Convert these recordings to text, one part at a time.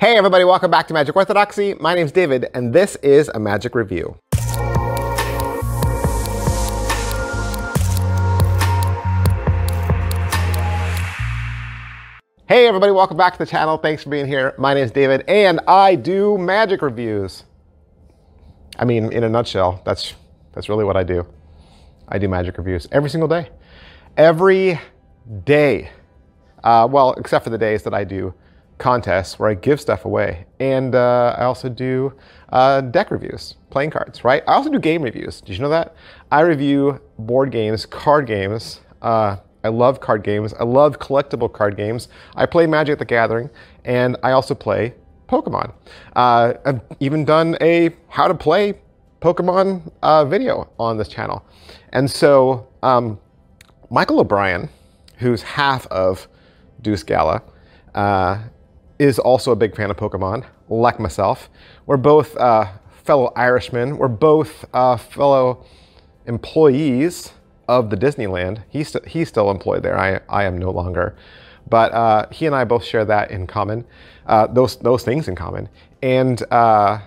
Hey everybody, welcome back to Magic Orthodoxy. My name's David, and this is a Magic Review. Hey everybody, welcome back to the channel. Thanks for being here. My name is David, and I do magic reviews. I mean, in a nutshell, that's that's really what I do. I do magic reviews every single day. Every day. Uh, well, except for the days that I do contests where I give stuff away. And uh, I also do uh, deck reviews, playing cards, right? I also do game reviews. Did you know that? I review board games, card games, uh, I love card games. I love collectible card games. I play Magic the Gathering, and I also play Pokemon. Uh, I've even done a how to play Pokemon uh, video on this channel. And so um, Michael O'Brien, who's half of Deuce Gala, uh, is also a big fan of Pokemon, like myself. We're both uh, fellow Irishmen. We're both uh, fellow employees of the Disneyland. He's, st he's still employed there. I, I am no longer. But uh, he and I both share that in common, uh, those, those things in common. And uh,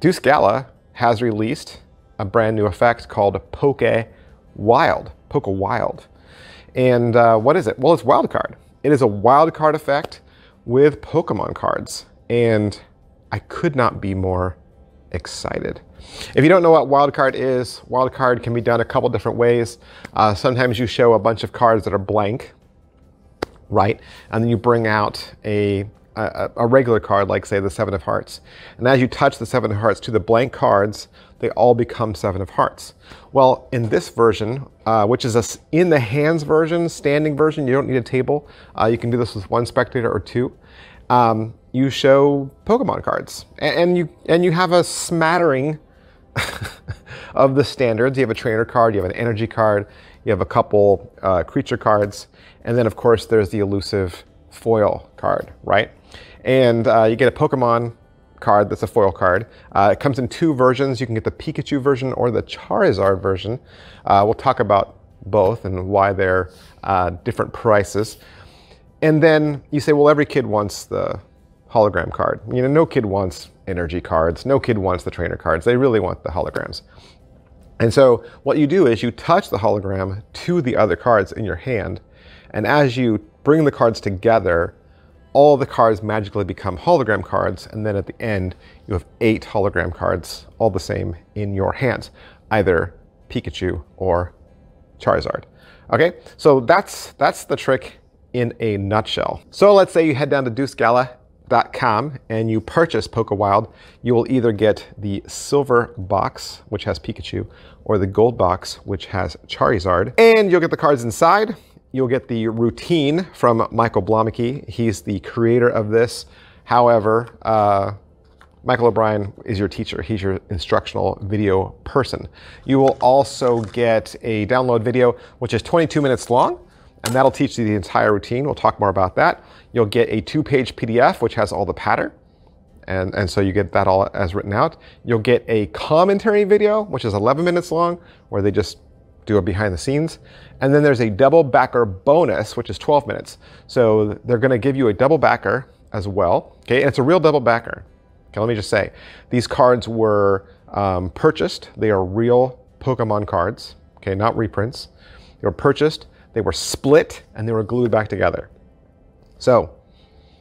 Deuce Gala has released a brand new effect called Poke Wild. Poke Wild. And uh, what is it? Well, it's wild card. It is a wild card effect with Pokemon cards. And I could not be more excited. If you don't know what wildcard is, wildcard can be done a couple different ways. Uh, sometimes you show a bunch of cards that are blank, right? And then you bring out a, a, a, regular card, like say the Seven of Hearts. And as you touch the Seven of Hearts to the blank cards, they all become Seven of Hearts. Well, in this version, uh, which is a in the hands version, standing version, you don't need a table. Uh, you can do this with one spectator or two. Um, you show Pokemon cards, and, and you and you have a smattering of the standards. You have a trainer card, you have an energy card, you have a couple uh, creature cards, and then of course there's the elusive foil card, right? And uh, you get a Pokemon card that's a foil card. Uh, it comes in two versions. You can get the Pikachu version or the Charizard version. Uh, we'll talk about both and why they're uh, different prices. And then you say, well, every kid wants the hologram card. You know, no kid wants energy cards. No kid wants the trainer cards. They really want the holograms. And so what you do is you touch the hologram to the other cards in your hand. And as you bring the cards together, all the cards magically become hologram cards. And then at the end, you have eight hologram cards, all the same in your hands, either Pikachu or Charizard. Okay, so that's, that's the trick in a nutshell. So let's say you head down to Deuce Gala and you purchase PokeWild, you will either get the silver box, which has Pikachu, or the gold box, which has Charizard. And you'll get the cards inside. You'll get the routine from Michael Bloemeke. He's the creator of this. However, uh, Michael O'Brien is your teacher. He's your instructional video person. You will also get a download video, which is 22 minutes long and that'll teach you the entire routine. We'll talk more about that. You'll get a two-page PDF, which has all the pattern. And, and so you get that all as written out. You'll get a commentary video, which is 11 minutes long, where they just do a behind the scenes. And then there's a double backer bonus, which is 12 minutes. So they're gonna give you a double backer as well. Okay, and it's a real double backer. Okay, let me just say, these cards were um, purchased. They are real Pokemon cards, okay, not reprints. They were purchased they were split and they were glued back together. So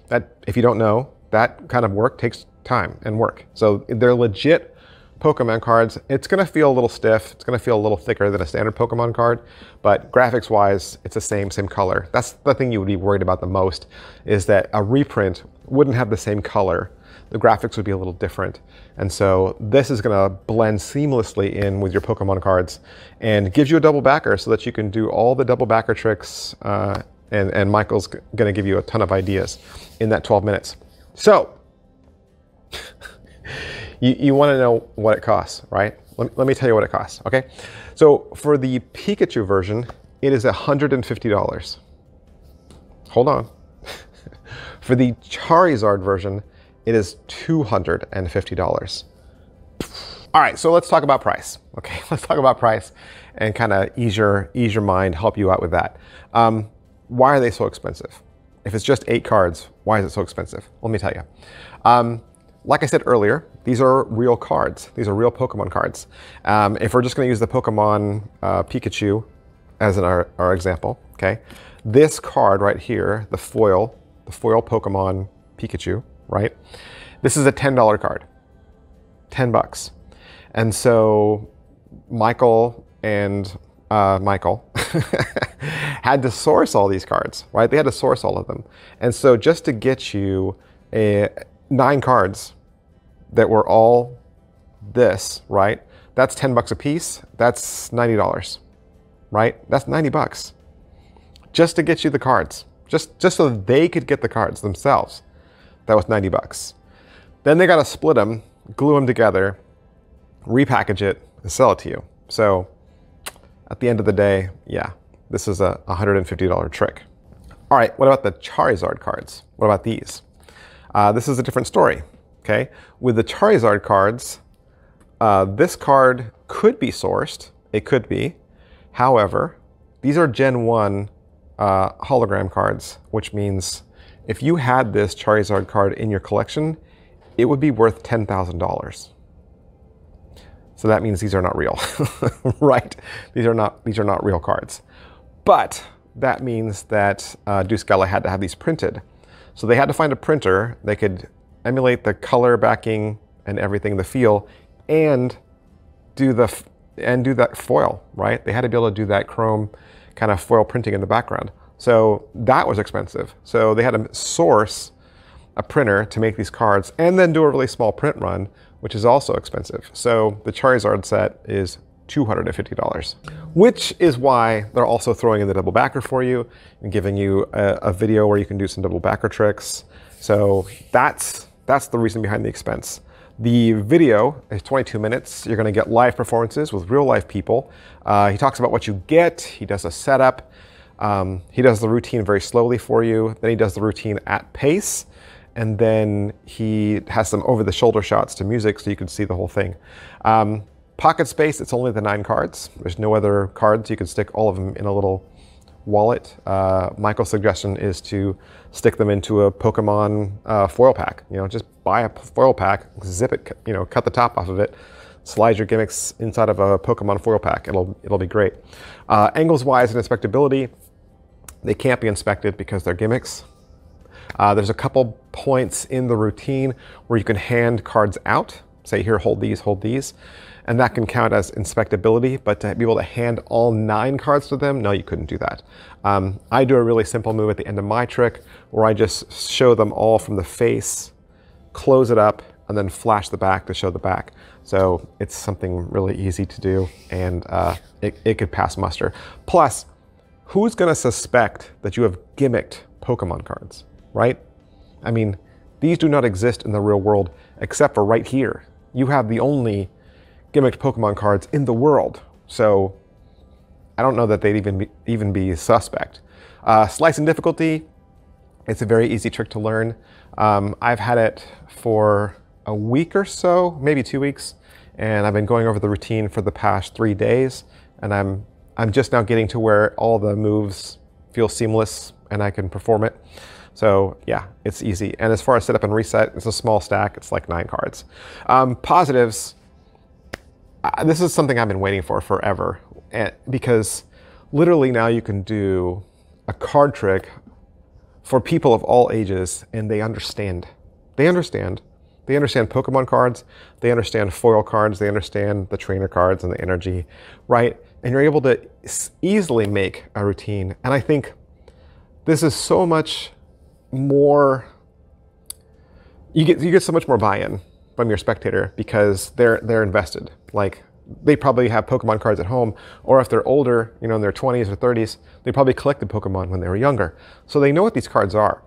that, if you don't know, that kind of work takes time and work. So they're legit Pokemon cards. It's gonna feel a little stiff. It's gonna feel a little thicker than a standard Pokemon card, but graphics wise, it's the same, same color. That's the thing you would be worried about the most is that a reprint wouldn't have the same color the graphics would be a little different. And so this is gonna blend seamlessly in with your Pokemon cards and gives you a double backer so that you can do all the double backer tricks uh, and, and Michael's gonna give you a ton of ideas in that 12 minutes. So, you, you wanna know what it costs, right? Let, let me tell you what it costs, okay? So for the Pikachu version, it is $150. Hold on. for the Charizard version, it is $250. All right, so let's talk about price. Okay, let's talk about price and kind of ease your, ease your mind, help you out with that. Um, why are they so expensive? If it's just eight cards, why is it so expensive? Let me tell you. Um, like I said earlier, these are real cards. These are real Pokemon cards. Um, if we're just going to use the Pokemon uh, Pikachu as our, our example, okay, this card right here, the foil, the foil Pokemon Pikachu, right? This is a $10 card, 10 bucks. And so Michael and uh, Michael had to source all these cards, right? They had to source all of them. And so just to get you a, nine cards that were all this, right? That's 10 bucks a piece. That's $90, right? That's 90 bucks just to get you the cards, just, just so they could get the cards themselves. That was 90 bucks. Then they got to split them, glue them together, repackage it, and sell it to you. So at the end of the day, yeah, this is a $150 trick. All right, what about the Charizard cards? What about these? Uh, this is a different story, okay? With the Charizard cards, uh, this card could be sourced. It could be. However, these are Gen 1 uh, hologram cards, which means if you had this Charizard card in your collection, it would be worth $10,000. So that means these are not real, right? These are not, these are not real cards. But that means that uh, Deuce Gala had to have these printed. So they had to find a printer that could emulate the color backing and everything, the feel, and do the and do that foil, right? They had to be able to do that chrome kind of foil printing in the background. So that was expensive. So they had to source a printer to make these cards and then do a really small print run, which is also expensive. So the Charizard set is $250, which is why they're also throwing in the double backer for you and giving you a, a video where you can do some double backer tricks. So that's, that's the reason behind the expense. The video is 22 minutes. You're going to get live performances with real life people. Uh, he talks about what you get. He does a setup. Um, he does the routine very slowly for you. Then he does the routine at pace. And then he has some over the shoulder shots to music so you can see the whole thing. Um, Pocket space, it's only the nine cards. There's no other cards. You can stick all of them in a little wallet. Uh, Michael's suggestion is to stick them into a Pokemon uh, foil pack. You know, just buy a foil pack, zip it, you know, cut the top off of it, slide your gimmicks inside of a Pokemon foil pack. It'll, it'll be great. Uh, angles wise and inspectability, they can't be inspected because they're gimmicks. Uh, there's a couple points in the routine where you can hand cards out. Say here, hold these, hold these and that can count as inspectability, but to be able to hand all nine cards to them, no, you couldn't do that. Um, I do a really simple move at the end of my trick where I just show them all from the face, close it up, and then flash the back to show the back. So it's something really easy to do, and uh, it, it could pass muster. Plus, who's gonna suspect that you have gimmicked Pokemon cards, right? I mean, these do not exist in the real world except for right here. You have the only gimmicked Pokemon cards in the world. So I don't know that they'd even be, even be suspect. Uh, difficulty, it's a very easy trick to learn. Um, I've had it for a week or so, maybe two weeks, and I've been going over the routine for the past three days, and I'm I'm just now getting to where all the moves feel seamless and I can perform it. So yeah, it's easy. And as far as setup and reset, it's a small stack. It's like nine cards. Um, positives, this is something I've been waiting for forever because literally now you can do a card trick for people of all ages and they understand. They understand. They understand Pokemon cards, they understand foil cards, they understand the trainer cards and the energy, right? And you're able to easily make a routine. And I think this is so much more you get you get so much more buy-in from your spectator because they're they're invested. Like they probably have Pokemon cards at home, or if they're older, you know, in their 20s or 30s, they probably collected Pokemon when they were younger. So they know what these cards are,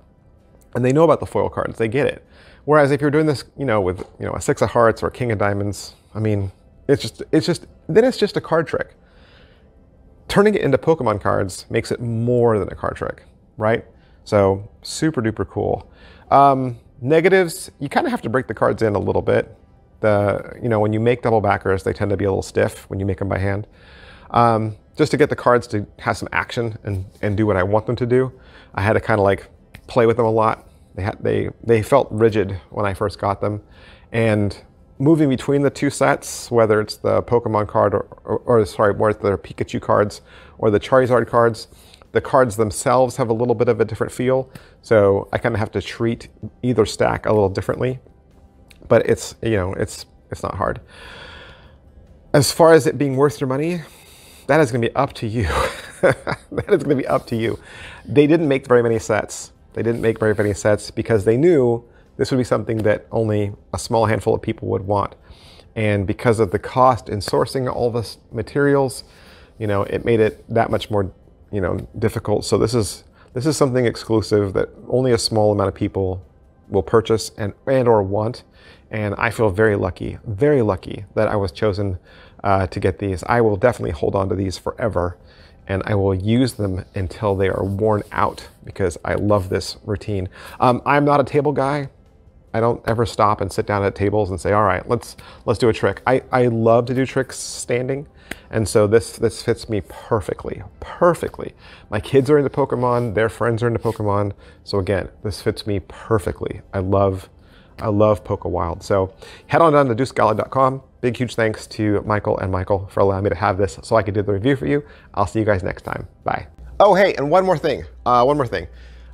and they know about the foil cards. They get it. Whereas if you're doing this, you know, with you know a six of hearts or a king of diamonds, I mean, it's just it's just then it's just a card trick. Turning it into Pokemon cards makes it more than a card trick, right? So super duper cool. Um, Negatives, you kind of have to break the cards in a little bit. The, you know, when you make double backers, they tend to be a little stiff when you make them by hand. Um, just to get the cards to have some action and, and do what I want them to do, I had to kind of like play with them a lot. They, had, they, they felt rigid when I first got them. And moving between the two sets, whether it's the Pokemon card or, or, or sorry, more the Pikachu cards or the Charizard cards, the cards themselves have a little bit of a different feel. So I kind of have to treat either stack a little differently. But it's, you know, it's, it's not hard. As far as it being worth your money, that is going to be up to you. that is going to be up to you. They didn't make very many sets. They didn't make very many sets because they knew this would be something that only a small handful of people would want. And because of the cost in sourcing all the materials, you know, it made it that much more, you know, difficult. So this is this is something exclusive that only a small amount of people will purchase and and or want. And I feel very lucky, very lucky that I was chosen uh, to get these. I will definitely hold on to these forever and I will use them until they are worn out because I love this routine. Um, I'm not a table guy. I don't ever stop and sit down at tables and say, all right, let's, let's do a trick. I, I love to do tricks standing. And so this, this fits me perfectly, perfectly. My kids are into Pokemon, their friends are into Pokemon. So again, this fits me perfectly. I love I love PokeWild. So head on down to deucegala.com. Big, huge thanks to Michael and Michael for allowing me to have this so I could do the review for you. I'll see you guys next time. Bye. Oh, hey, and one more thing. Uh, one more thing.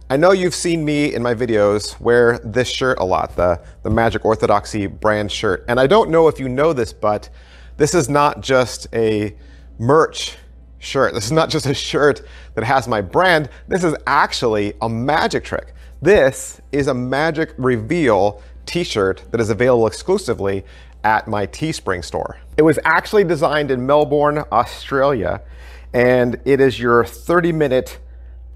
I know you've seen me in my videos wear this shirt a lot, the, the Magic Orthodoxy brand shirt. And I don't know if you know this, but this is not just a merch shirt. This is not just a shirt that has my brand. This is actually a magic trick. This is a magic reveal t-shirt that is available exclusively at my Teespring store. It was actually designed in Melbourne, Australia, and it is your 30 minute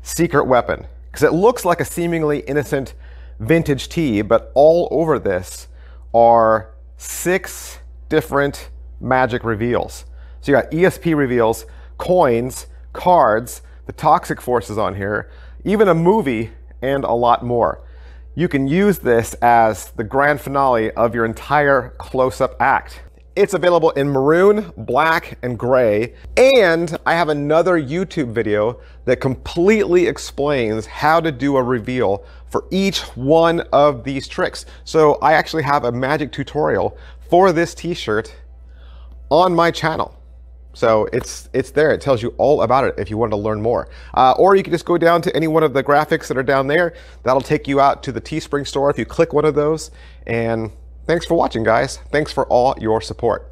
secret weapon because it looks like a seemingly innocent vintage tee, but all over this are six different magic reveals. So you got ESP reveals, coins, cards, the toxic forces on here, even a movie, and a lot more you can use this as the grand finale of your entire close-up act. It's available in maroon, black, and gray. And I have another YouTube video that completely explains how to do a reveal for each one of these tricks. So I actually have a magic tutorial for this t-shirt on my channel. So it's it's there. It tells you all about it if you want to learn more. Uh, or you can just go down to any one of the graphics that are down there. That'll take you out to the Teespring store if you click one of those. And thanks for watching, guys. Thanks for all your support.